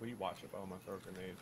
What are you watching? Oh, my throw grenade?